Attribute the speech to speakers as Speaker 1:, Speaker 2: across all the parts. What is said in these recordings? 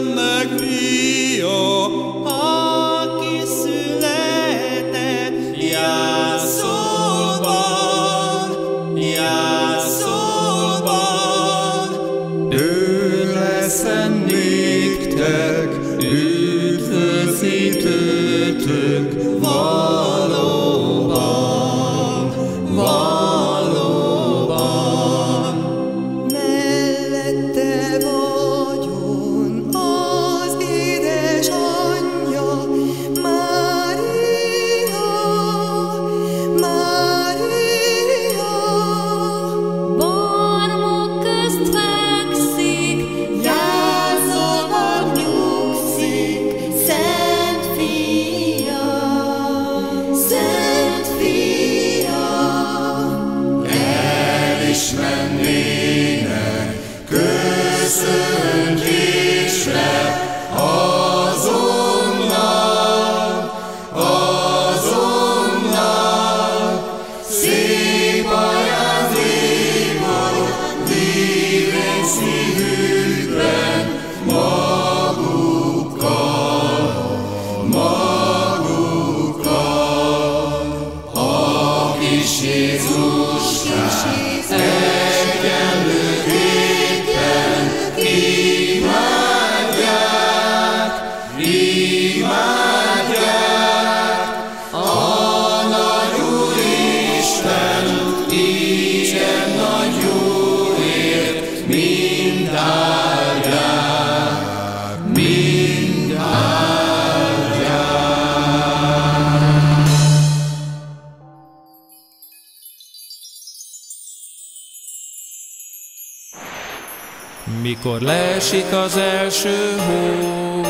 Speaker 1: Istennek fia,
Speaker 2: aki született jászolban, jászolban.
Speaker 1: ő lesz néktek, üdvözítőtök valóban, see.
Speaker 3: Mikor leesik az első hó,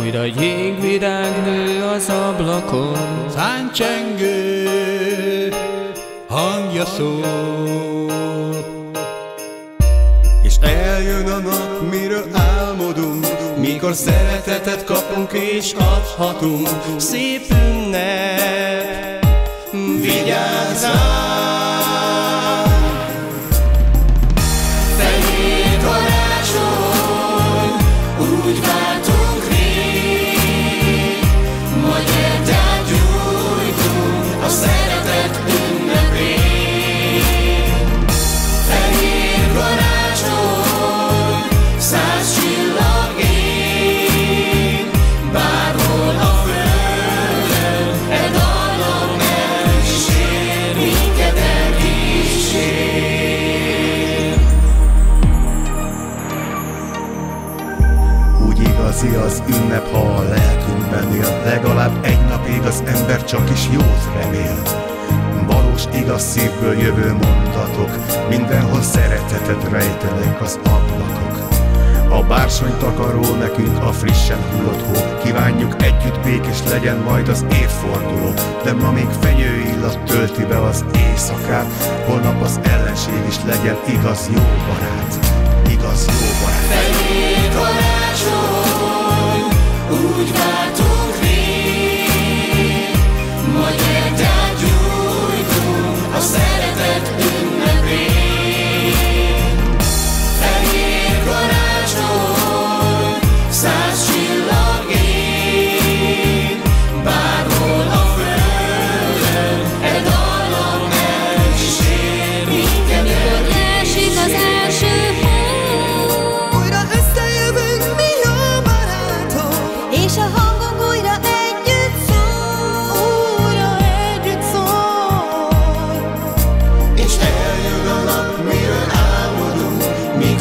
Speaker 3: újra jégvirág nő az ablakon.
Speaker 1: Száncsengő hangja szól.
Speaker 4: És eljön a nap, miről álmodunk, mikor szeretetet kapunk és adhatunk. Szép ünnep, vigyázz igazi az ünnep, ha a lelkünkben él, legalább egy napig az ember csak is jót remél. Valós igaz szívből jövő mondatok, mindenhol szeretetet rejtenek az ablakok. A bársony takaró nekünk a frissen hullott hó, kívánjuk együtt békés legyen majd az évforduló, de ma még fenyő illat tölti be az éjszakát, holnap az ellenség is legyen igaz jó barát, igaz jó barát.
Speaker 1: Fehér karácsony, úgy változik.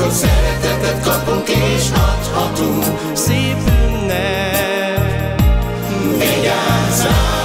Speaker 1: hogy szeretetet kapunk és adhatunk szép ünnep. Vigyázzál!